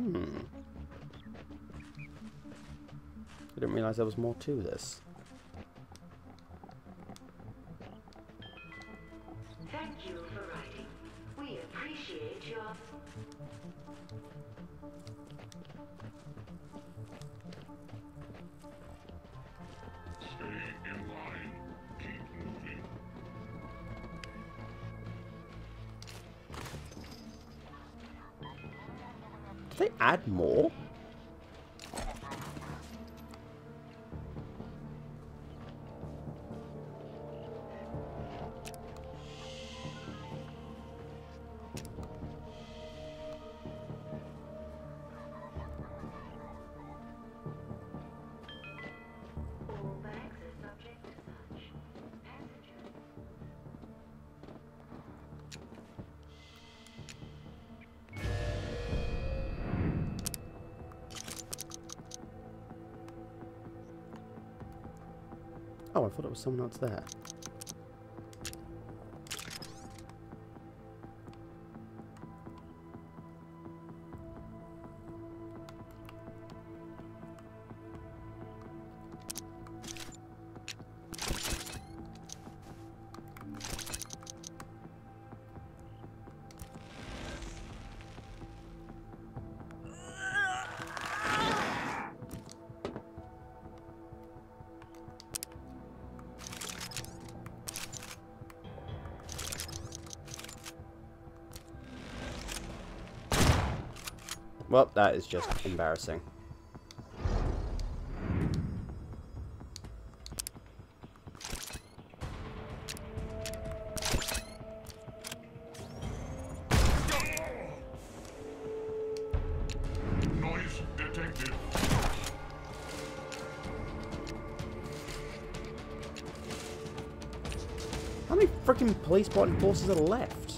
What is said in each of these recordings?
Hmm. I didn't realise there was more to this. They add more? Oh, I thought it was someone else there. Well, that is just embarrassing. Noise detected. How many freaking police button forces are left?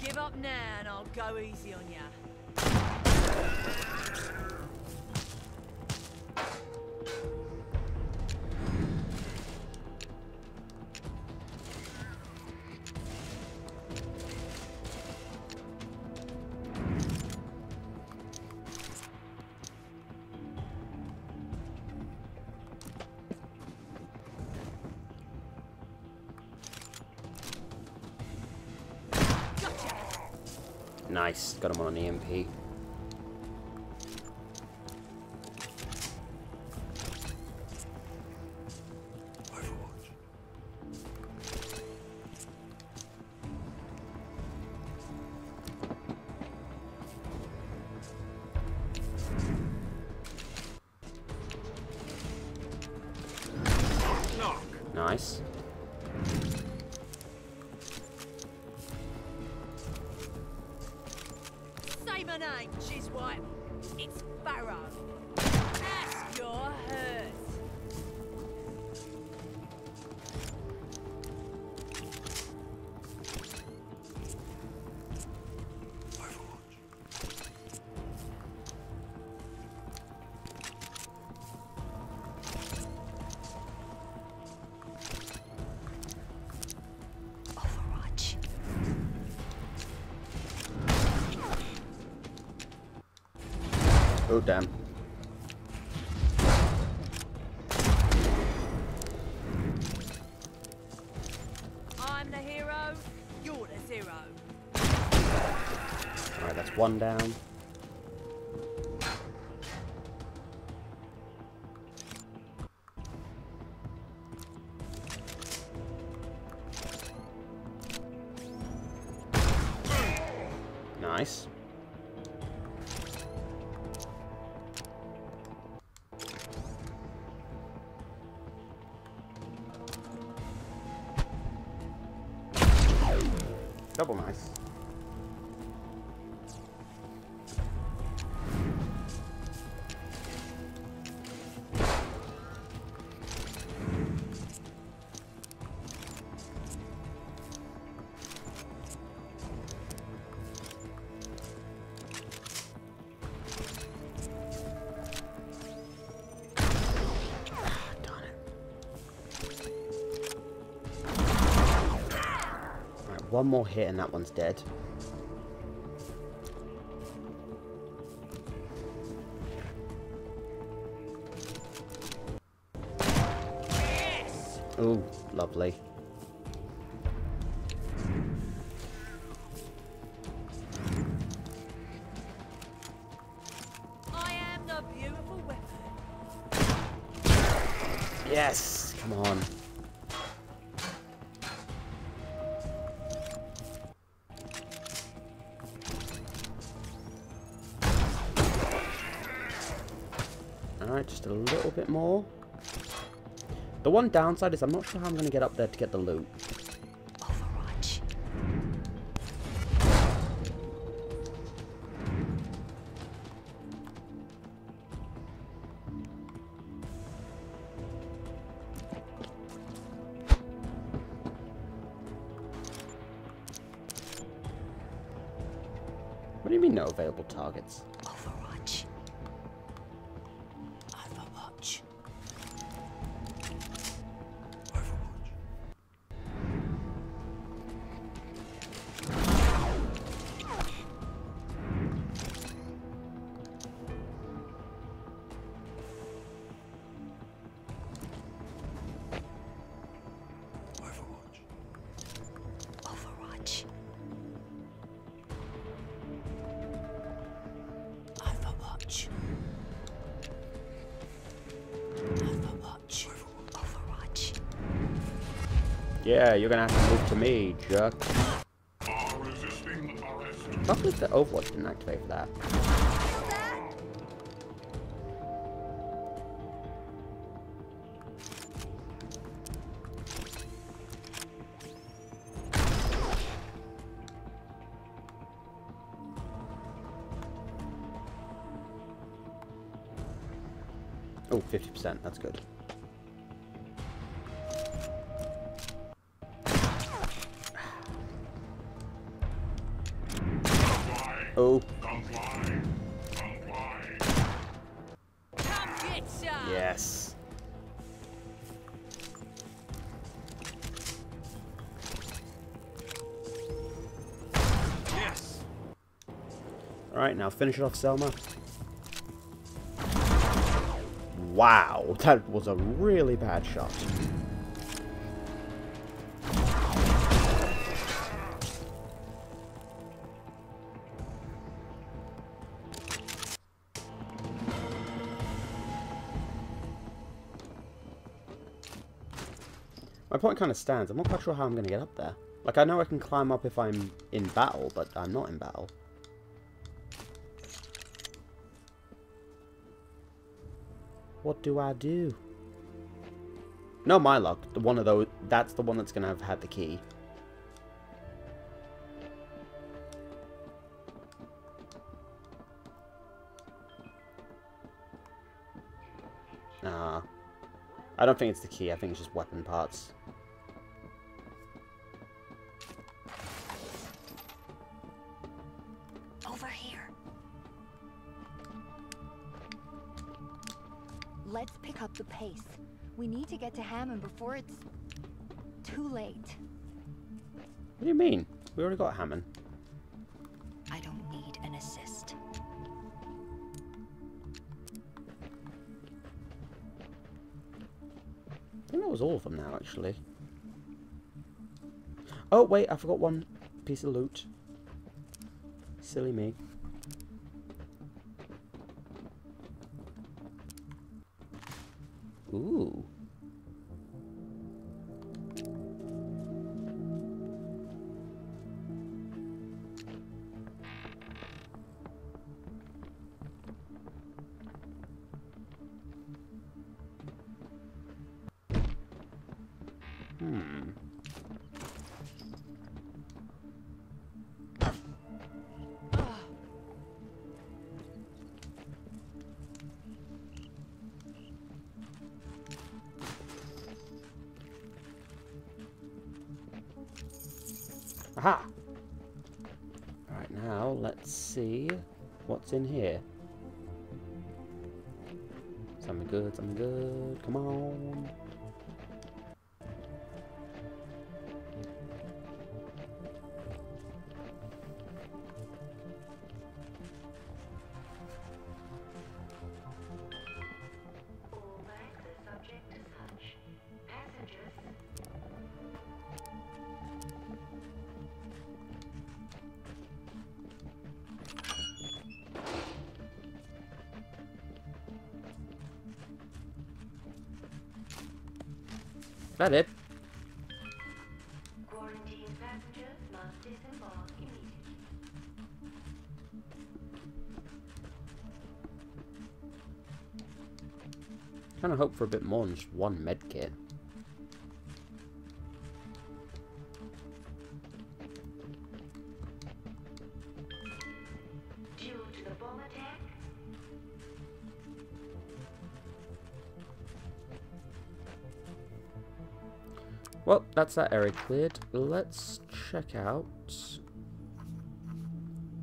Give up now and I'll go easy on ya. Nice, got him on an EMP. Nice. Name, Chiswipe. It's Barrow. Ask your hurt. Oh, damn. I'm the hero, you're the zero. Alright, that's one down. Nice. Double nice. One more hit and that one's dead. Yes! Oh, lovely. I am the beautiful weapon. Yes! Come on. Alright, just a little bit more. The one downside is I'm not sure how I'm going to get up there to get the loot. Overwatch. What do you mean no available targets? Yeah, you're to have to move to me, jerk. Arrest. Can't the Overwatch didn't activate for that. Oh, 50%, that's good. Oh, Comply. Comply. Yes. Yes. Alright, now finish it off, Selma. Wow, that was a really bad shot. My point kind of stands. I'm not quite sure how I'm going to get up there. Like, I know I can climb up if I'm in battle, but I'm not in battle. What do I do? No, my luck. The one of those. That's the one that's gonna have had the key. I don't think it's the key. I think it's just weapon parts. Over here. Let's pick up the pace. We need to get to Hammon before it's too late. What do you mean? We already got Hammon. I think that was all of them now, actually. Oh, wait, I forgot one piece of loot. Silly me. Ooh. Hmm. Aha! Right now, let's see what's in here. Something good, something good. Come on. That it. Quarantine passengers must disembark immediately. Kind of hope for a bit more than just one med Well, that's that area cleared. Let's check out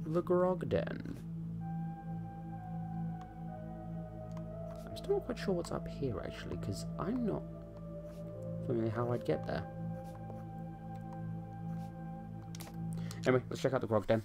the Grog Den. I'm still not quite sure what's up here, actually, because I'm not familiar how I'd get there. Anyway, let's check out the Grog Den.